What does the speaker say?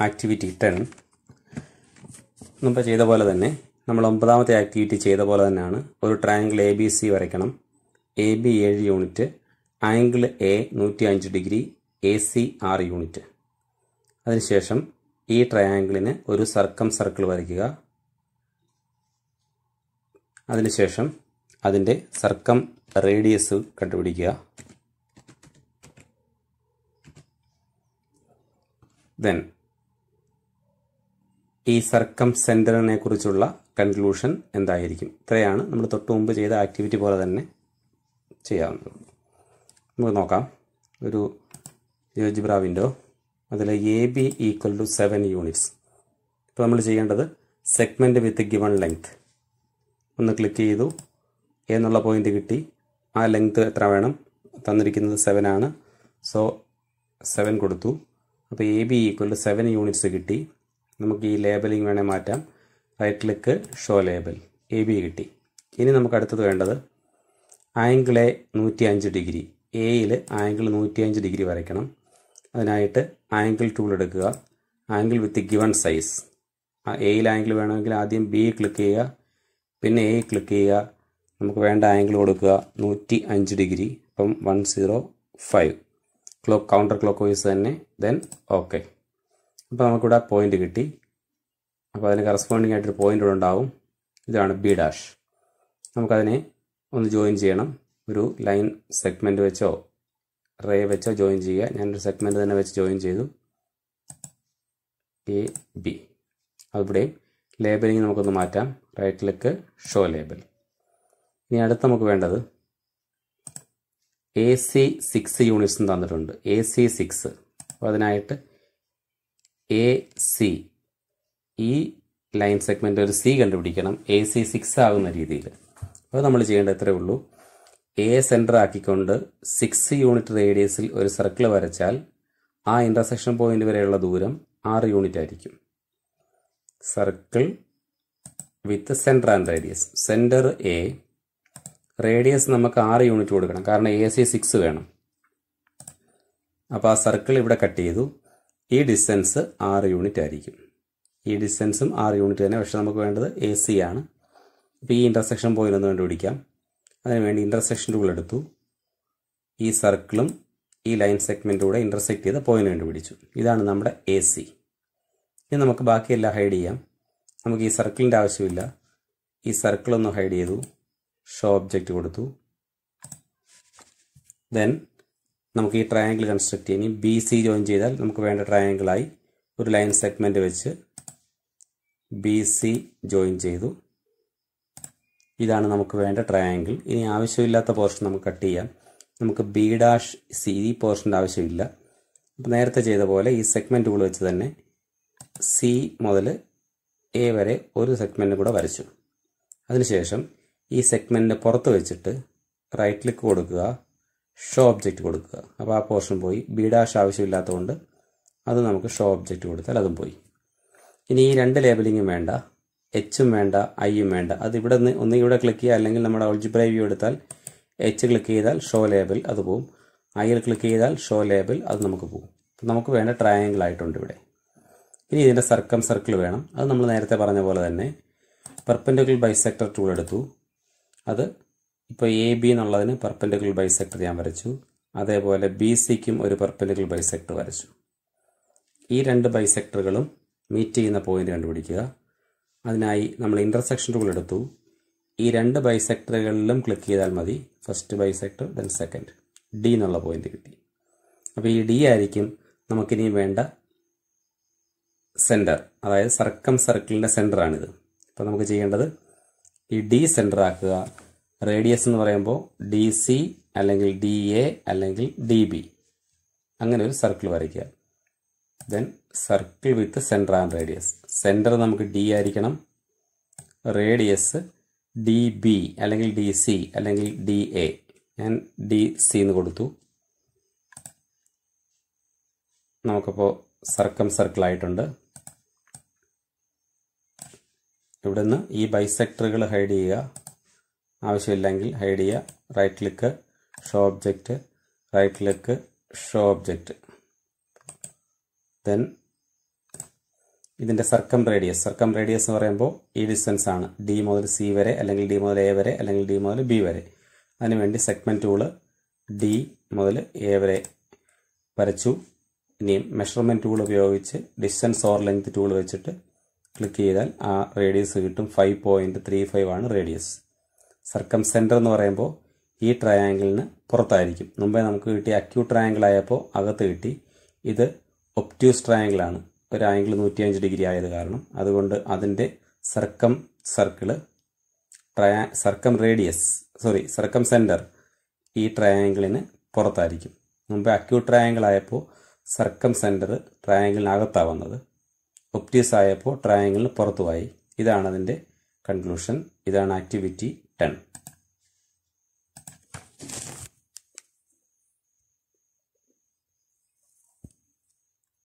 Activity ten നമ്മൾ ചെയ്ത പോലെ തന്നെ നമ്മൾ ഒമ്പതാമത്തെ ആക്ടിവിറ്റി ചെയ്ത പോലെ തന്നെയാണ്. ഒരു ട്രയാങ്കിൾ എ ബി സി വരയ്ക്കണം. എ ബി ഏഴ് യൂണിറ്റ് ആംഗിൾ എ നൂറ്റി അഞ്ച് ഡിഗ്രി എ സി ആറ് യൂണിറ്റ് അതിനുശേഷം ഈ ട്രയാങ്കിളിന് ഒരു സർക്കം സർക്കിൾ വരയ്ക്കുക. അതിനുശേഷം അതിന്റെ സർക്കം റേഡിയസ് കണ്ടുപിടിക്കുക. ദെൻ ഈ സർക്കം സെന്ററിനെ കുറിച്ചുള്ള കൺക്ലൂഷൻ എന്തായിരിക്കും? ഇത്രയാണ് നമ്മൾ തൊട്ട് മുമ്പ് ചെയ്ത ആക്ടിവിറ്റി പോലെ തന്നെ ചെയ്യാവുന്നത്. നമുക്ക് നോക്കാം. ഒരു ജിയോജിബ്ര വിൻഡോ അതിൽ A B equal to seven units ഇപ്പോൾ നമ്മൾ ചെയ്യേണ്ടത് സെഗ്മെന്റ് വിത്ത് ഗിവൺ ലെങ്ത് ഒന്ന് ക്ലിക്ക് ചെയ്തു. എന്നുള്ള പോയിന്റ് കിട്ടി. ആ ലെങ്ത് എത്ര വേണം? തന്നിരിക്കുന്നത് സെവൻ ആണ്. സോ സെവൻ കൊടുത്തു. അപ്പോൾ A B equal to seven units കിട്ടി. നമുക്ക് ഈ ലേബലിംഗ് വേണേൽ മാറ്റാം. Right click show label A B കിട്ടി. ഇനി നമുക്ക് അടുത്തത് വേണ്ടത് ആംഗിളെ നൂറ്റി അഞ്ച് ഡിഗ്രി. എയിൽ ആംഗിൾ നൂറ്റി അഞ്ച് ഡിഗ്രി വരയ്ക്കണം. അതിനായിട്ട് ആംഗിൾ ടൂൾ എടുക്കുക. ആംഗിൾ വിത്ത് ഗിവൺ സൈസ് എയിൽ ആംഗിൾ വേണമെങ്കിൽ ആദ്യം ബി ക്ലിക്ക് ചെയ്യുക. പിന്നെ എ ക്ലിക്ക് ചെയ്യുക. നമുക്ക് വേണ്ട ആംഗിൾ കൊടുക്കുക. നൂറ്റി അഞ്ച് ഡിഗ്രി. അപ്പം one zero five clock counterclockwise തന്നെ. ദെൻ ഓക്കെ അപ്പോൾ നമുക്കിവിടെ പോയിന്റ് കിട്ടി. അപ്പോൾ അതിന് കറസ്പോണ്ടിങ് ആയിട്ടൊരു പോയിന്റ് ഇവിടെ ഉണ്ടാവും. ഇതാണ് ബി ഡാഷ് നമുക്കതിനെ ഒന്ന് ജോയിൻ ചെയ്യണം. ഒരു ലൈൻ സെഗ്മെന്റ് വെച്ചോ റേ വെച്ചോ ജോയിൻ ചെയ്യുക. ഞാനൊരു സെഗ്മെന്റ് തന്നെ വെച്ച് ജോയിൻ ചെയ്തു. എ ബി അതിവിടെയും ലേബലിംഗ് നമുക്കൊന്ന് മാറ്റാം. റൈറ്റ് ക്ലിക്ക് ഷോ ലേബൽ ഇനി അടുത്ത് നമുക്ക് വേണ്ടത് എ സി സിക്സ് യൂണിറ്റ്സും തന്നിട്ടുണ്ട്. എ സി സിക്സ് അപ്പോൾ അതിനായിട്ട് എ സി ഈ ലൈൻ സെഗ്മെന്റ് ഒരു സി കണ്ടുപിടിക്കണം. എ സി സിക്സ് ആകുന്ന രീതിയിൽ. അപ്പോൾ നമ്മൾ ചെയ്യേണ്ടത് ഇത്രയേ ഉള്ളൂ. എ സെന്റർ ആക്കിക്കൊണ്ട് സിക്സ് യൂണിറ്റ് റേഡിയസിൽ ഒരു സർക്കിൾ വരച്ചാൽ ആ ഇന്റർസെക്ഷൻ പോയിന്റ് വരെയുള്ള ദൂരം ആറ് യൂണിറ്റ് ആയിരിക്കും. Circle with centre and radius centre A radius നമുക്ക് ആറ് യൂണിറ്റ് കൊടുക്കണം. കാരണം എ സി സിക്സ് വേണം. അപ്പോൾ ആ സർക്കിൾ ഇവിടെ കട്ട് ചെയ്തു. ഈ ഡിസ്റ്റൻസ് ആറ് യൂണിറ്റ് ആയിരിക്കും. ഈ ഡിസ്റ്റൻസും ആറ് യൂണിറ്റ് തന്നെ. പക്ഷെ നമുക്ക് വേണ്ടത് എ സി ആണ്. അപ്പോൾ ഈ ഇന്റർസെക്ഷൻ പോയിന്റ് ഒന്ന് കണ്ടുപിടിക്കാം. അതിനുവേണ്ടി ഇന്റർസെക്ഷൻ ടൂൾ എടുത്തു. ഈ സർക്കിളും ഈ ലൈൻ സെഗ്മെന്റൂടെ ഇന്റർസെക്ട് ചെയ്ത പോയിന്റ് കണ്ടുപിടിച്ചു. ഇതാണ് നമ്മുടെ എ സി ഇനി നമുക്ക് ബാക്കിയെല്ലാം ഹൈഡ് ചെയ്യാം. നമുക്ക് ഈ സർക്കിളിന്റെ ആവശ്യമില്ല. ഈ സർക്കിളൊന്ന് ഹൈഡ് ചെയ്തു. ഷോ ഒബ്ജക്റ്റ് കൊടുത്തു. ദെൻ നമുക്ക് ഈ ട്രയാങ്കിൾ കൺസ്ട്രക്ട് ചെയ്യാം. ഇനി ബി സി ജോയിൻ ചെയ്താൽ നമുക്ക് വേണ്ട ട്രയാങ്കിളായി ഒരു ലൈൻ സെഗ്മെന്റ് വെച്ച് ബി സി ജോയിൻ ചെയ്തു. ഇതാണ് നമുക്ക് വേണ്ട ട്രയാങ്കിൾ ഇനി ആവശ്യമില്ലാത്ത പോർഷൻ നമുക്ക് കട്ട് ചെയ്യാം. നമുക്ക് ബി ഡാഷ് സി ഈ പോർഷന്റെ ആവശ്യമില്ല. അപ്പോൾ നേരത്തെ ചെയ്ത പോലെ ഈ സെഗ്മെന്റ് ടൂൾ വെച്ച് തന്നെ സി മുതൽ എ വരെ ഒരു സെഗ്മെന്റ് കൂടെ വരച്ചു. അതിനുശേഷം ഈ സെഗ്മെന്റിന്റെ പുറത്ത് വെച്ചിട്ട് റൈറ്റ് ക്ലിക്ക് കൊടുക്കുക. ഷോ ഒബ്ജക്റ്റ് കൊടുക്കുക. അപ്പോൾ ആ പോർഷൻ പോയി. ബി ഡാഷ് ആവശ്യമില്ലാത്തതുകൊണ്ട് അത് നമുക്ക് ഷോ ഒബ്ജക്റ്റ് കൊടുത്താൽ അതും പോയി. ഇനി ഈ രണ്ട് ലേബലിങ്ങും വേണ്ട. എച്ചും വേണ്ട ഐയും വേണ്ട. അത് ഇവിടെ നിന്ന് ഒന്ന് ഇവിടെ ക്ലിക്ക് ചെയ്യുക. അല്ലെങ്കിൽ നമ്മുടെ ഒൾജിബ്രൈ വ്യൂ എടുത്താൽ എച്ച് ക്ലിക്ക് ചെയ്താൽ ഷോ ലേബിൾ അത് പോവും. ഐയിൽ ക്ലിക്ക് ചെയ്താൽ ഷോ ലേബിൾ അത് നമുക്ക് പോവും. നമുക്ക് വേണ്ട ട്രയാങ്കിൾ ആയിട്ടുണ്ട് ഇവിടെ. ഇനി ഇതിന്റെ സർക്കം സർക്കിൾ വേണം. അത് നമ്മൾ നേരത്തെ പറഞ്ഞ പോലെ തന്നെ പെർപ്പൻഡിക്കുലർ ബൈസെക്ടർ ടൂൾ എടുത്തു. അത് ഇപ്പോൾ എ ബി എന്നുള്ളതിന് പെർപ്പൻഡിക്കുലർ ബൈസെക്ടർ ഞാൻ വരച്ചു. അതേപോലെ ബി സിക്കും ഒരു പെർപ്പൻഡിക്കുലർ ബൈസെക്ടർ വരച്ചു. ഈ രണ്ട് ബൈസെക്ടറുകളും മീറ്റ് ചെയ്യുന്ന പോയിന്റ് കണ്ടുപിടിക്കുക. അതിനായി നമ്മൾ ഇന്റർസെക്ഷൻ ടൂൾ എടുത്തു. ഈ രണ്ട് ബൈസെക്ടറുകളിലും ക്ലിക്ക് ചെയ്താൽ മതി. First bisector then second D എന്നുള്ള പോയിന്റ് കിട്ടി. അപ്പോൾ ഈ ഡി ആയിരിക്കും നമുക്കിനി വേണ്ട സെന്റർ അതായത് സർക്കം സർക്കിളിന്റെ സെന്ററാണിത് അപ്പോൾ നമുക്ക് ചെയ്യേണ്ടത് ഈ ഡി സെന്റർ ആക്കുക. റേഡിയസ് എന്ന് പറയുമ്പോൾ ഡി സി അല്ലെങ്കിൽ ഡി എ അല്ലെങ്കിൽ ഡി ബി അങ്ങനെ ഒരു സർക്കിൾ വരയ്ക്കുക. Then circle with centre and radius centre നമുക്ക് ഡി ആയിരിക്കണം. റേഡിയസ് ഡി ബി അല്ലെങ്കിൽ ഡി സി അല്ലെങ്കിൽ ഡി എ ഞാൻ ഡി സി എന്ന് കൊടുത്തു. നമുക്കപ്പോൾ സർക്കം സർക്കിൾ ആയിട്ടുണ്ട്. ഇവിടുന്ന് ഈ ബൈസെക്ടറുകൾ ഹൈഡ് ചെയ്യുക. ആവശ്യമില്ലെങ്കിൽ ഹൈഡ് ചെയ്യുക right click show object right click show object then ഇതിന്റെ സർക്കം റേഡിയസ് സർക്കം റേഡിയസ് എന്ന് പറയുമ്പോൾ ഈ ഡിസ്റ്റൻസ് ആണ്. ഡി മുതൽ സി വരെ അല്ലെങ്കിൽ ഡി മുതൽ എ വരെ അല്ലെങ്കിൽ ഡി മുതൽ ബി വരെ. അതിനുവേണ്ടി സെഗ്മെന്റ് ടൂൾ ഡി മുതൽ എ വരെ വരച്ചു. ഇനിയും മെഷർമെന്റ് ടൂൾ ഉപയോഗിച്ച് ഡിസ്റ്റൻസ് ഓർ ലെങ്ത് ടൂൾ വെച്ചിട്ട് ക്ലിക്ക് ചെയ്താൽ ആ റേഡിയസ് കിട്ടും. ഫൈവ് പോയിന്റ് ത്രീ ഫൈവ് ആണ് റേഡിയസ് സർക്കം സെന്റർ എന്ന് പറയുമ്പോൾ ഈ ട്രയാങ്കിളിന് പുറത്തായിരിക്കും. മുമ്പേ നമുക്ക് കിട്ടിയ അക്യൂട്ട് ട്രയാങ്കിൾ ആയപ്പോൾ അകത്ത് കിട്ടി. ഇത് ഒപ്റ്റ്യൂസ് ട്രയാങ്കിളാണ് ഒരു ആംഗിൾ നൂറ്റിയഞ്ച് ഡിഗ്രി ആയത് കാരണം. അതുകൊണ്ട് അതിന്റെ circum circle tria circum radius sorry circum centre ഈ ട്രയാങ്കിളിന് പുറത്തായിരിക്കും. മുമ്പ് അക്യൂട്ട് ട്രയാങ്കിൾ ആയപ്പോൾ സർക്കം സെന്റർ ട്രയാങ്കിളിനകത്താണ് വന്നത്. ഒപ്റ്റീസ് ആയപ്പോൾ ട്രയാങ്കിളിന് പുറത്തുമായി ഇതാണ് അതിന്റെ കൺക്ലൂഷൻ ഇതാണ് ആക്ടിവിറ്റി 10